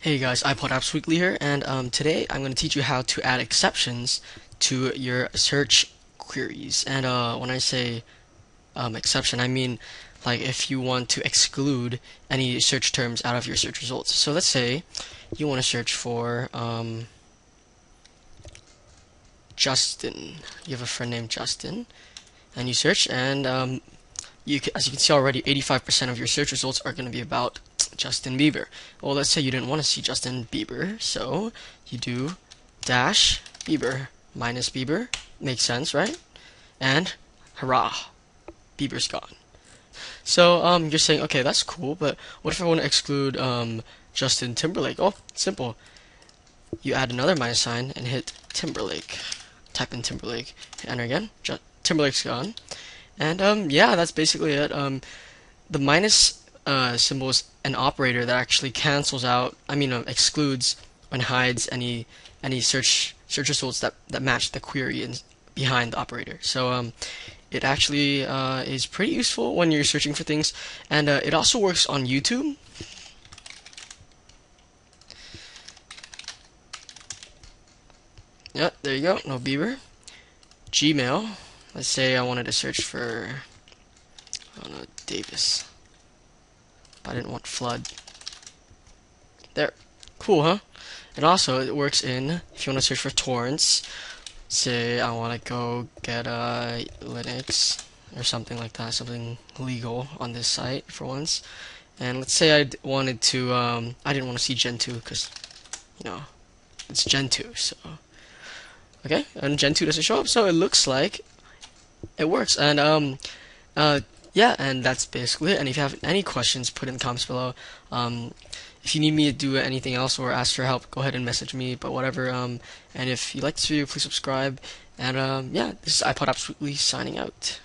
Hey guys, iPod Apps Weekly here, and um, today I'm going to teach you how to add exceptions to your search queries. And uh, when I say um, exception, I mean like if you want to exclude any search terms out of your search results. So let's say you want to search for um, Justin. You have a friend named Justin, and you search, and um, you as you can see already, 85% of your search results are going to be about Justin Bieber. Well, let's say you didn't want to see Justin Bieber, so you do dash Bieber minus Bieber. Makes sense, right? And hurrah, Bieber's gone. So um, you're saying, okay, that's cool, but what if I want to exclude um, Justin Timberlake? Oh, simple. You add another minus sign and hit Timberlake. Type in Timberlake. Enter again. Ju Timberlake's gone. And um, yeah, that's basically it. Um, the minus uh, symbol is an operator that actually cancels out, I mean, uh, excludes and hides any any search search results that, that match the query in, behind the operator. So um, it actually uh, is pretty useful when you're searching for things, and uh, it also works on YouTube. Yep, there you go. No Bieber. Gmail. Let's say I wanted to search for I don't know Davis. I didn't want flood. There. Cool, huh? And also it works in if you want to search for torrents. Say I want to go get a uh, Linux or something like that, something legal on this site for once. And let's say I wanted to, um, I didn't want to see Gentoo because, you know, it's Gentoo, so. Okay, and Gentoo doesn't show up, so it looks like it works. And um, uh, yeah, and that's basically it. And if you have any questions, put in the comments below. Um, if you need me to do anything else or ask for help, go ahead and message me. But whatever. Um, and if you like this video, please subscribe. And um, yeah, this is iPod Apps Weekly signing out.